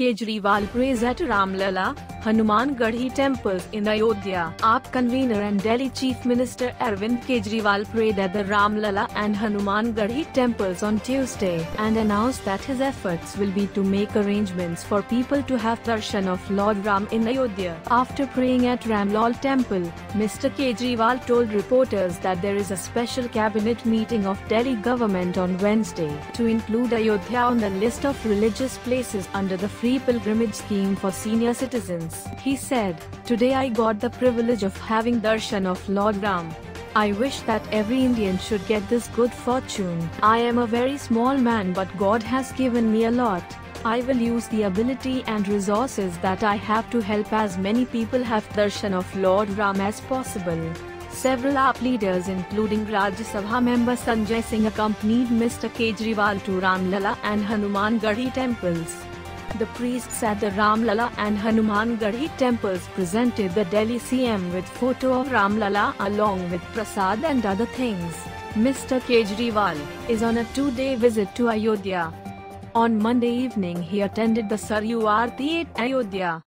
Kejriwal prays at Ramlalla, Hanuman Garhi temples in Ayodhya. AAP convener and Delhi Chief Minister Arvind Kejriwal prayed at the Ram Ramlalla and Hanuman Garhi temples on Tuesday and announced that his efforts will be to make arrangements for people to have darshan of Lord Ram in Ayodhya. After praying at Ram Ramlal temple, Mr. Kejriwal told reporters that there is a special cabinet meeting of Delhi government on Wednesday to include Ayodhya on the list of religious places under the free pilgrimage scheme for senior citizens. He said, Today I got the privilege of having darshan of Lord Ram. I wish that every Indian should get this good fortune. I am a very small man but God has given me a lot. I will use the ability and resources that I have to help as many people have darshan of Lord Ram as possible. Several AAP leaders including Rajya Sabha member Sanjay Singh accompanied Mr. Kejriwal to Ramlalla and Hanuman Garhi temples. The priests at the Ramlalla and Hanuman Garhi temples presented the Delhi CM with photo of Ramlalla along with prasad and other things. Mr. Kejriwal is on a two-day visit to Ayodhya. On Monday evening he attended the Saryu Aarti at Ayodhya.